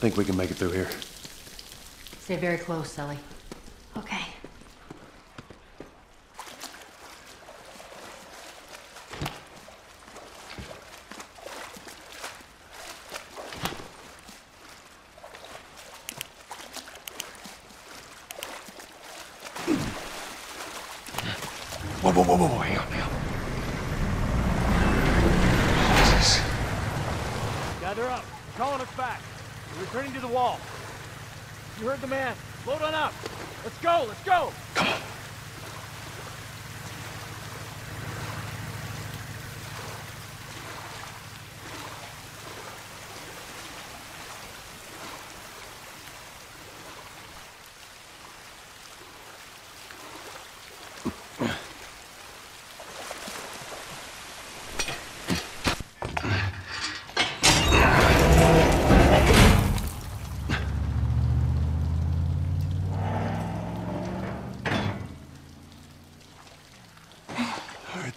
think we can make it through here. Stay very close, Sully. Okay. Whoa, whoa, whoa, whoa, whoa, hang on, hang on. Jesus. Gather up. They're calling us back. We're returning to the wall. You heard the man. Load on up. Let's go, let's go!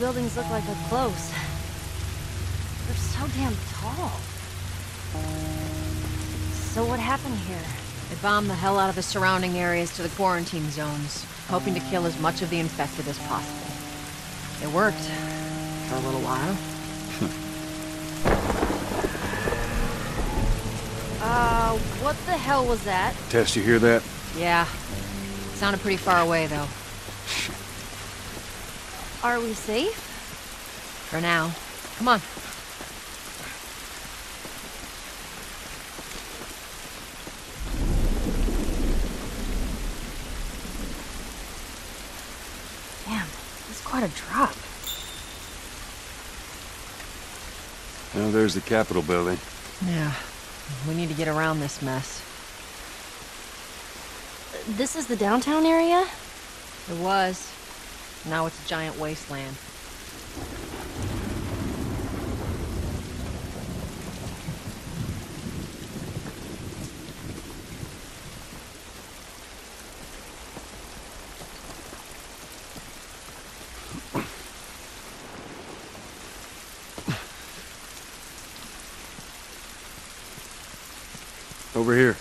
Buildings look like up close. They're so damn tall. So what happened here? They bombed the hell out of the surrounding areas to the quarantine zones, hoping to kill as much of the infected as possible. It worked. For a little while. Uh, what the hell was that? Tess, you hear that? Yeah. Sounded pretty far away, though. Are we safe? For now. Come on. Damn, that's quite a drop. Well, there's the Capitol building. Yeah. We need to get around this mess. This is the downtown area? It was. Now it's a giant wasteland. Over here.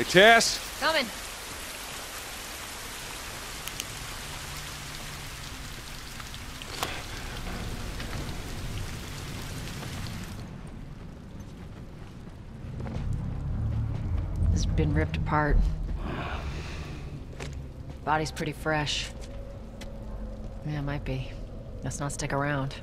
Hey, Tess. Coming. Has been ripped apart. Body's pretty fresh. Yeah, might be. Let's not stick around.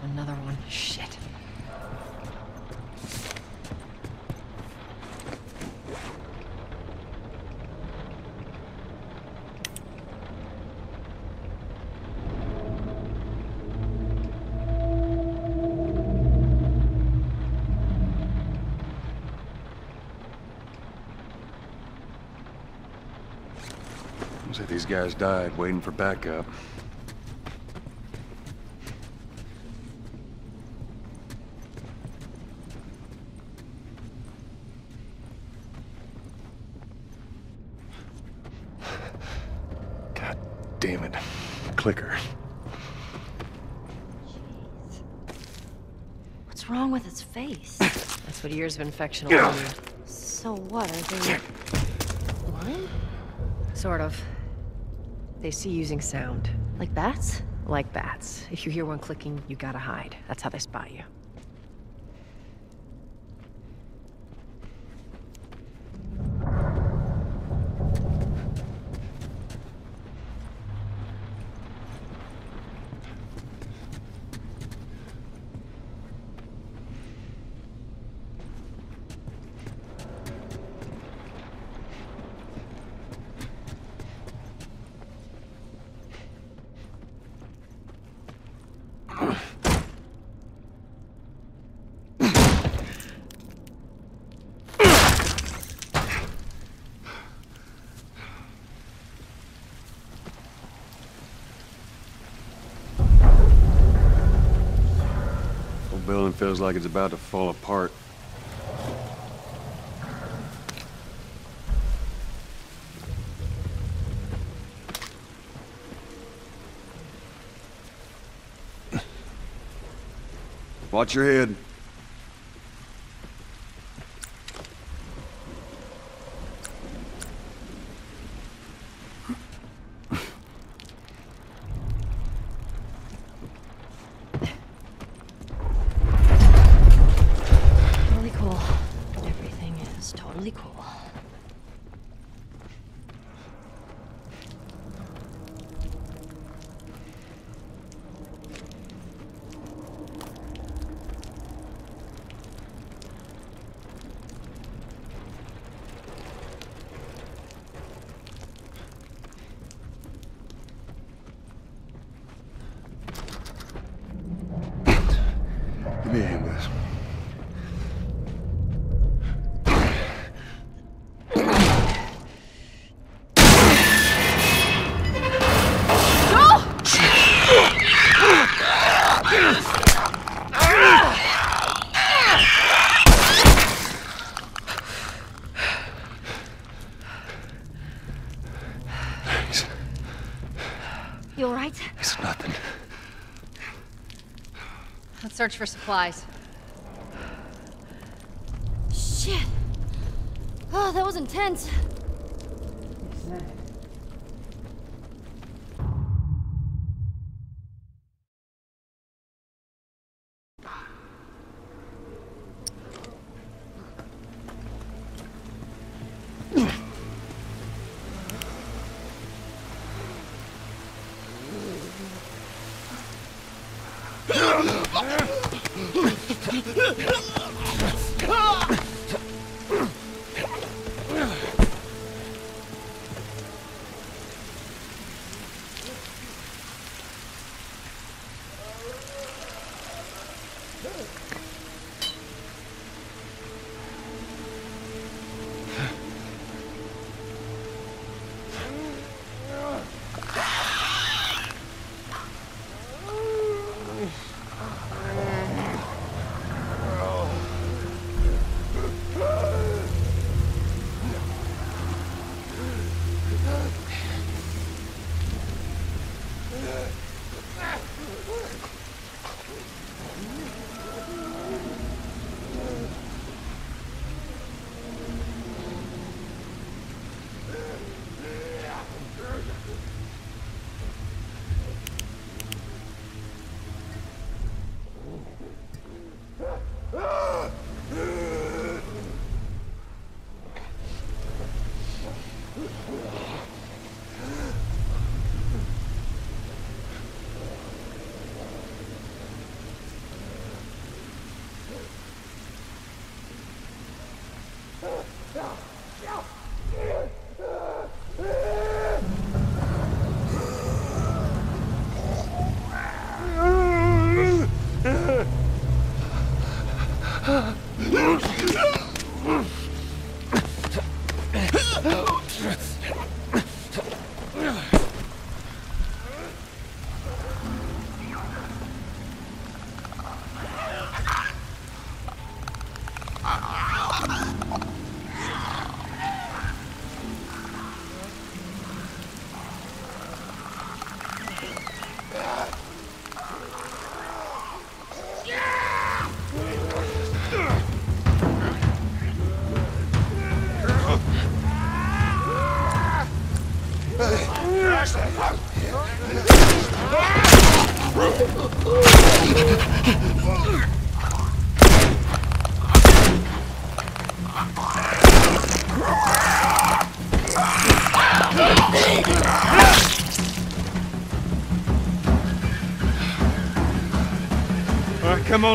Another one. Shit. Looks like these guys died waiting for backup. God damn it. Clicker. Jeez. What's wrong with its face? That's what years of infection will tell so what, are they... blind? Sort of. They see using sound. Like bats? Like bats. If you hear one clicking, you gotta hide. That's how they spot you. Whole building feels like it's about to fall apart. Watch your head. Give me with this. Search for supplies. Shit! Oh, that was intense. 啊啊啊啊啊啊啊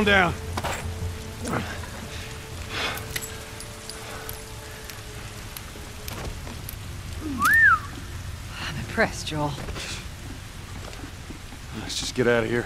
on down. I'm impressed, Joel. Let's just get out of here.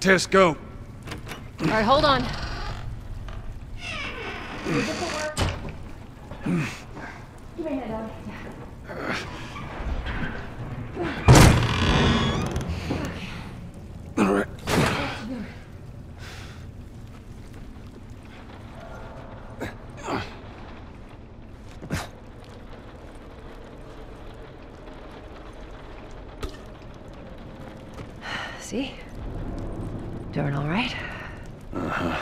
Tess, go. All right, hold on. All right. See? Doing all right? Uh-huh.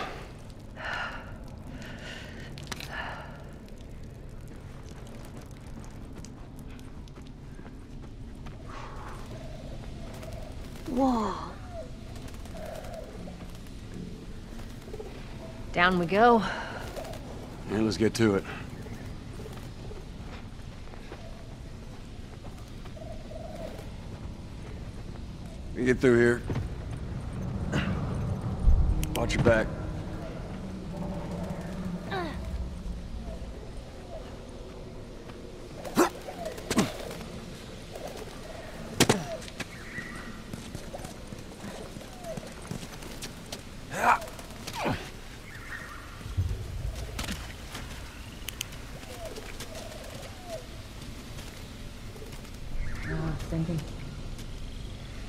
Whoa. Down we go. Yeah, let's get to it. We get through here your back.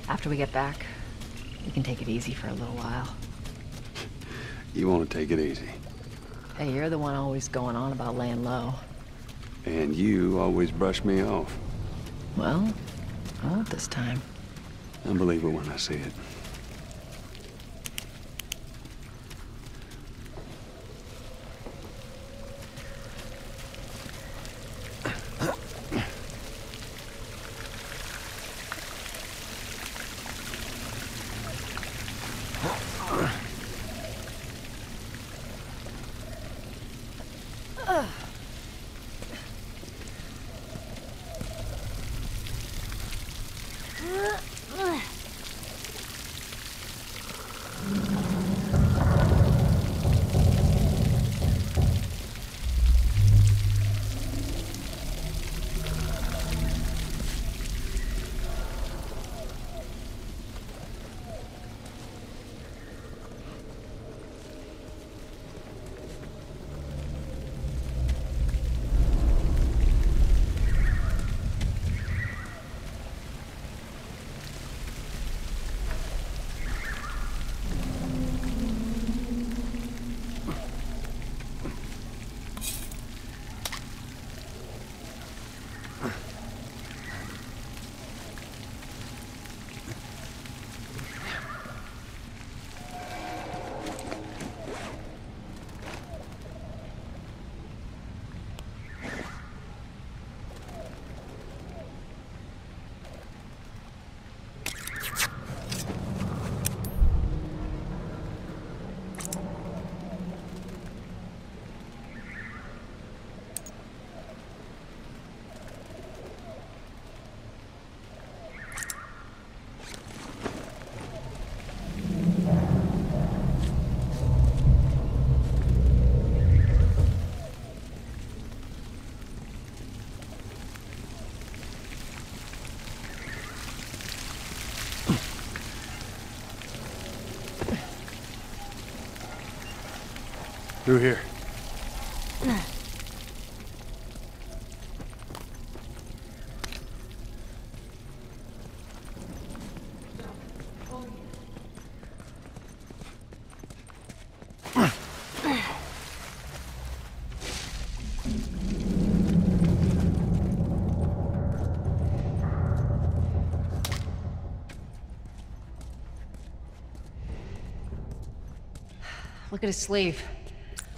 After we get back, we can take it easy for a little while. You want to take it easy. Hey, you're the one always going on about laying low. And you always brush me off. Well, I won't this time. I believe it when I see it. Through here. Look at his sleeve.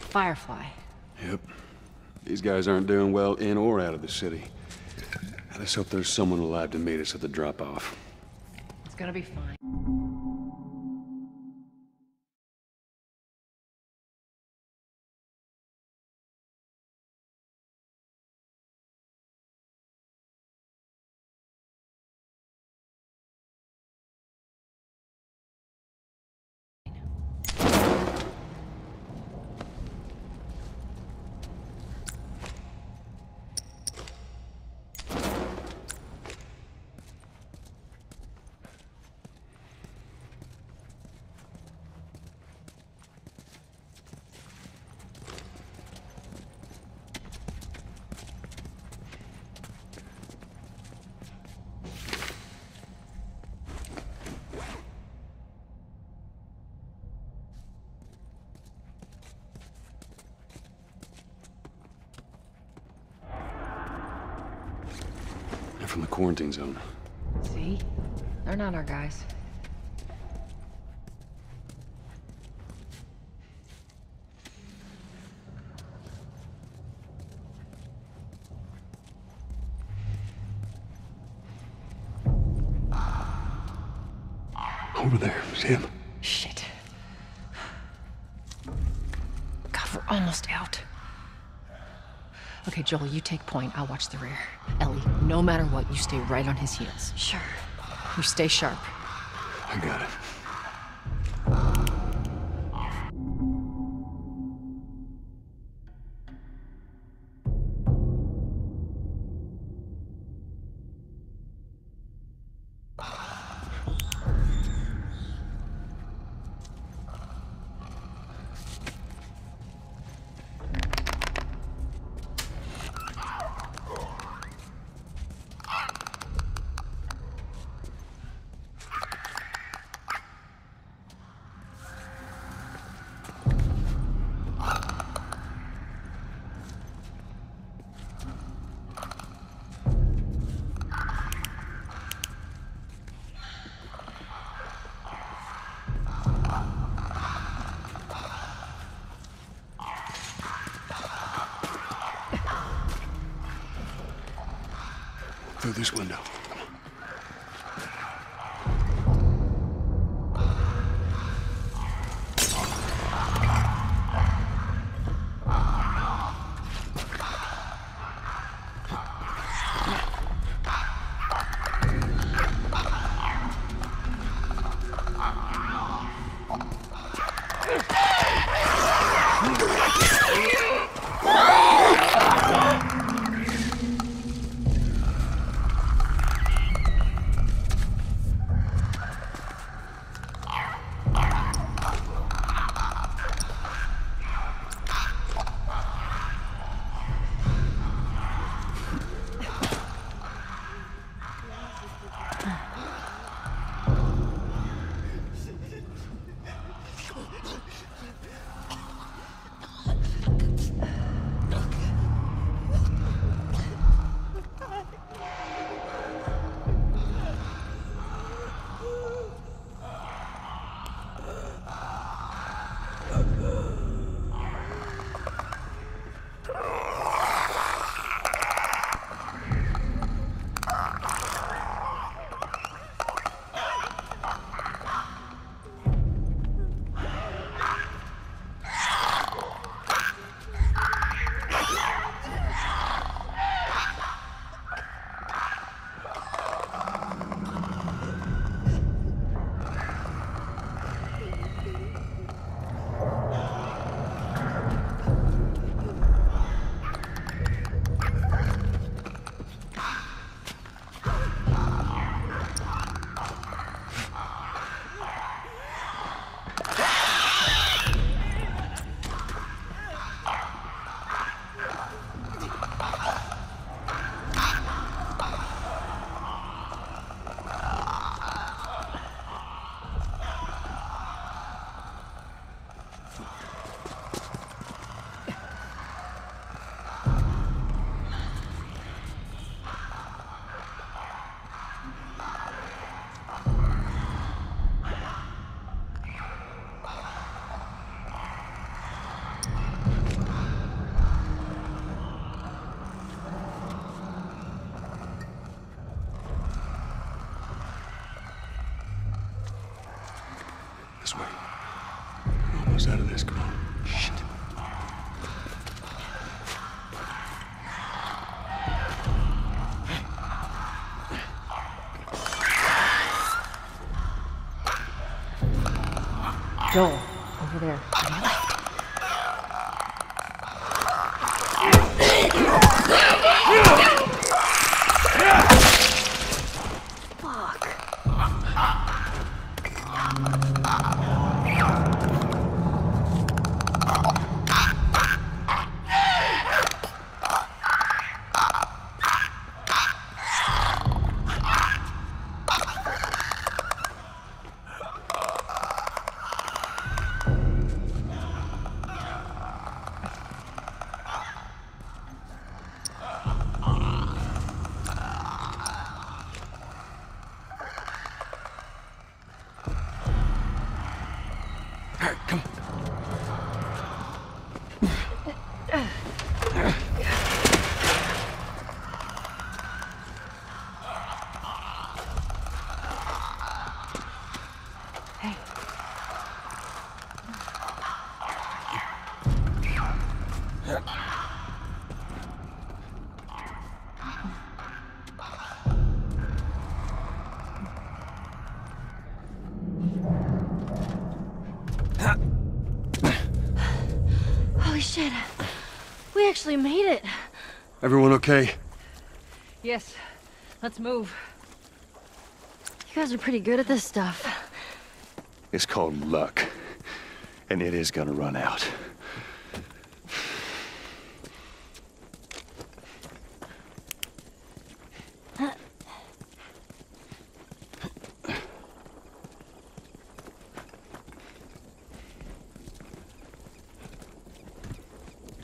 Firefly. Yep. These guys aren't doing well in or out of the city. Let's hope there's someone alive to meet us at the drop-off. It's gonna be fine. From the quarantine zone. See? They're not our guys. Ah. Over there. See him? Shit. God, we're almost out. Okay, Joel, you take point. I'll watch the rear. Ellie, no matter what, you stay right on his heels. Sure. You stay sharp. I got it. Through this window. Joel, over there. Shit. We actually made it. Everyone okay? Yes, let's move. You guys are pretty good at this stuff. It's called luck. And it is gonna run out.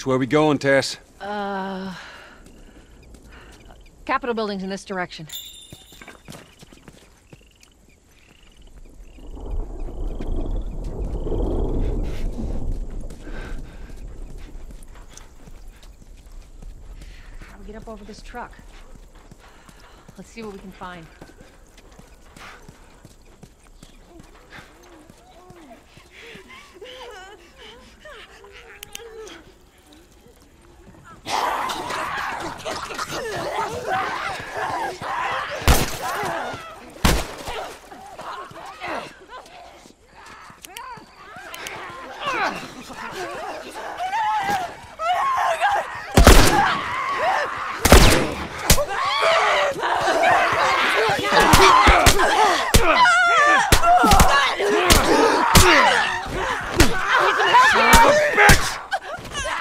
Which way we going, Tess? Uh. Capitol building's in this direction. How do we get up over this truck? Let's see what we can find.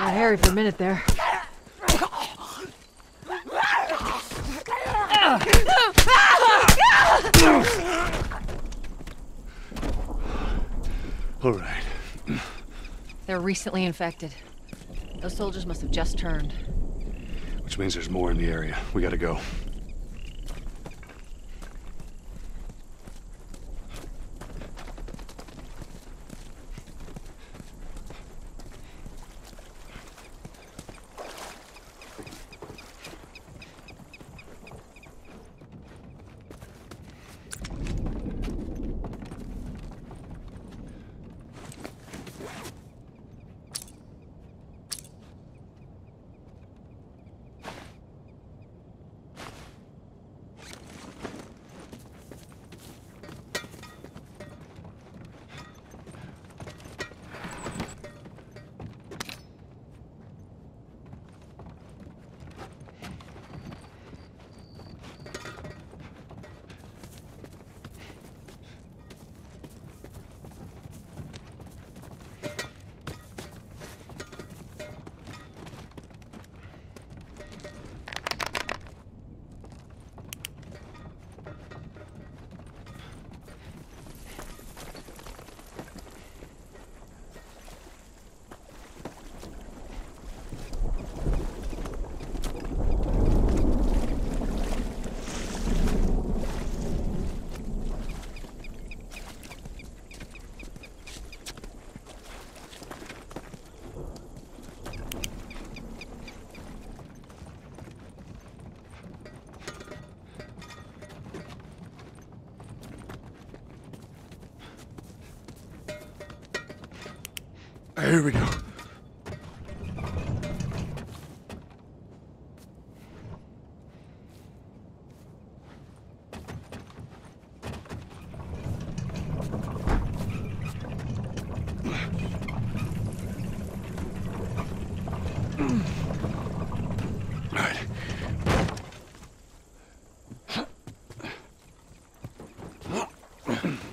Got hairy for a minute there. All right. They're recently infected. Those soldiers must have just turned. Which means there's more in the area. We gotta go. Here we go.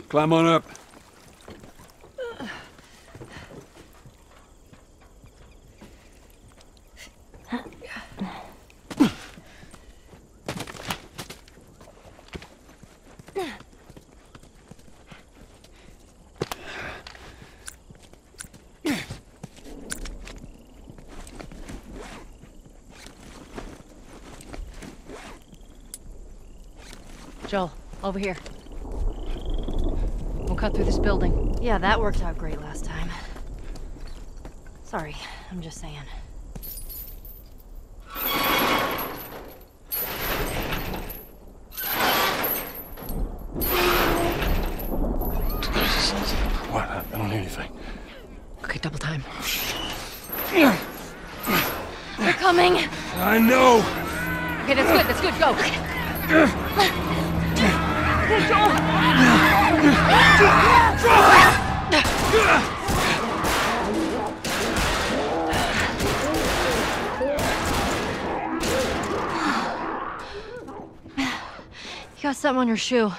Climb on up. Joel, over here. We'll cut through this building. Yeah, that worked out great last time. Sorry, I'm just saying. What? I I don't hear anything. Okay, double time. They're coming! I know! Okay, that's good, that's good, go! You got something on your shoe.